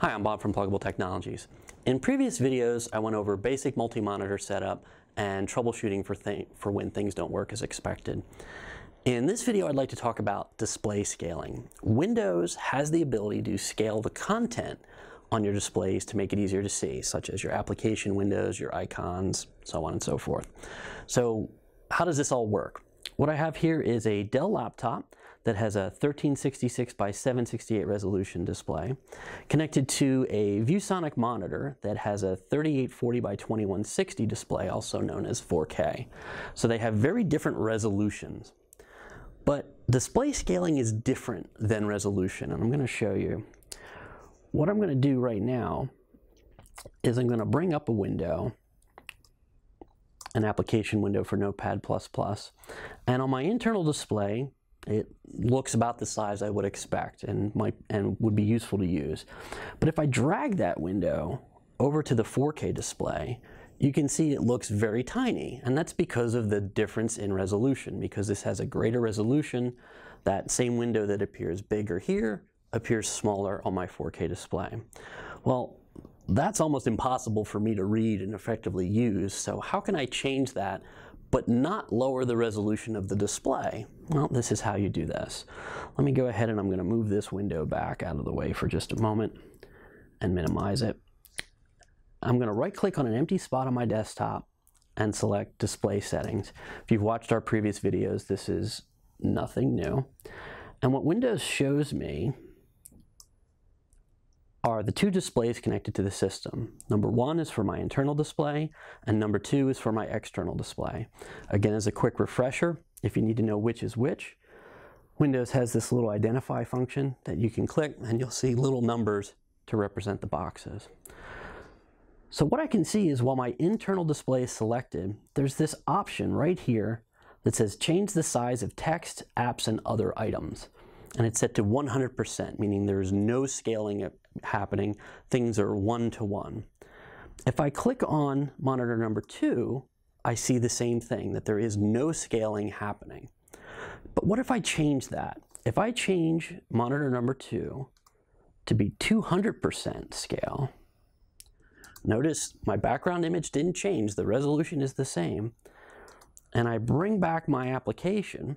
Hi, I'm Bob from Plugable Technologies. In previous videos, I went over basic multi-monitor setup and troubleshooting for, for when things don't work as expected. In this video, I'd like to talk about display scaling. Windows has the ability to scale the content on your displays to make it easier to see, such as your application windows, your icons, so on and so forth. So how does this all work? What I have here is a Dell laptop that has a 1366 by 768 resolution display connected to a ViewSonic monitor that has a 3840 by 2160 display, also known as 4K. So they have very different resolutions. But display scaling is different than resolution, and I'm going to show you. What I'm going to do right now is I'm going to bring up a window an application window for Notepad++. And on my internal display, it looks about the size I would expect and, might, and would be useful to use. But if I drag that window over to the 4K display, you can see it looks very tiny. And that's because of the difference in resolution. Because this has a greater resolution, that same window that appears bigger here appears smaller on my 4K display. Well, that's almost impossible for me to read and effectively use. So how can I change that but not lower the resolution of the display? Well, this is how you do this. Let me go ahead and I'm going to move this window back out of the way for just a moment and minimize it. I'm going to right click on an empty spot on my desktop and select display settings. If you've watched our previous videos, this is nothing new. And what Windows shows me are the two displays connected to the system. Number one is for my internal display, and number two is for my external display. Again, as a quick refresher, if you need to know which is which, Windows has this little identify function that you can click and you'll see little numbers to represent the boxes. So what I can see is while my internal display is selected, there's this option right here that says change the size of text, apps, and other items and it's set to 100%, meaning there's no scaling happening. Things are one to one. If I click on monitor number two, I see the same thing, that there is no scaling happening. But what if I change that? If I change monitor number two to be 200% scale, notice my background image didn't change, the resolution is the same, and I bring back my application,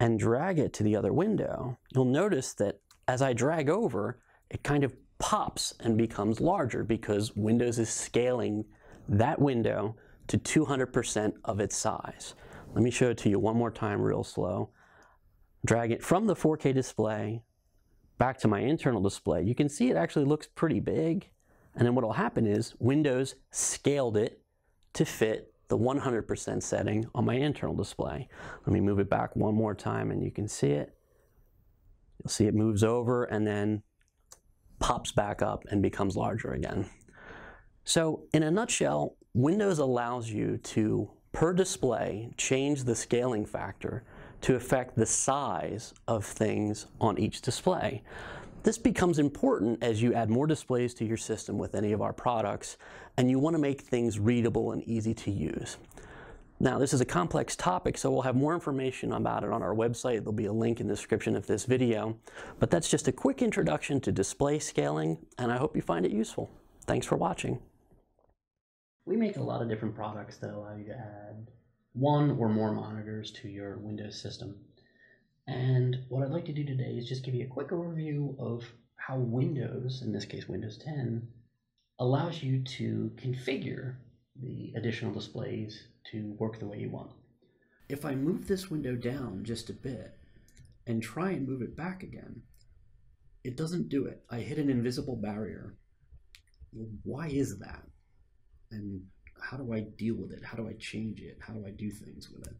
and drag it to the other window, you'll notice that as I drag over, it kind of pops and becomes larger because Windows is scaling that window to 200% of its size. Let me show it to you one more time real slow. Drag it from the 4K display back to my internal display. You can see it actually looks pretty big. And then what will happen is Windows scaled it to fit the 100% setting on my internal display. Let me move it back one more time and you can see it. You'll see it moves over and then pops back up and becomes larger again. So in a nutshell, Windows allows you to, per display, change the scaling factor to affect the size of things on each display. This becomes important as you add more displays to your system with any of our products, and you want to make things readable and easy to use. Now, this is a complex topic, so we'll have more information about it on our website. There'll be a link in the description of this video. But that's just a quick introduction to display scaling, and I hope you find it useful. Thanks for watching. We make a lot of different products that allow you to add one or more monitors to your Windows system. And what I'd like to do today is just give you a quick overview of how Windows, in this case Windows 10, allows you to configure the additional displays to work the way you want. If I move this window down just a bit and try and move it back again, it doesn't do it. I hit an invisible barrier. Why is that? And how do I deal with it? How do I change it? How do I do things with it?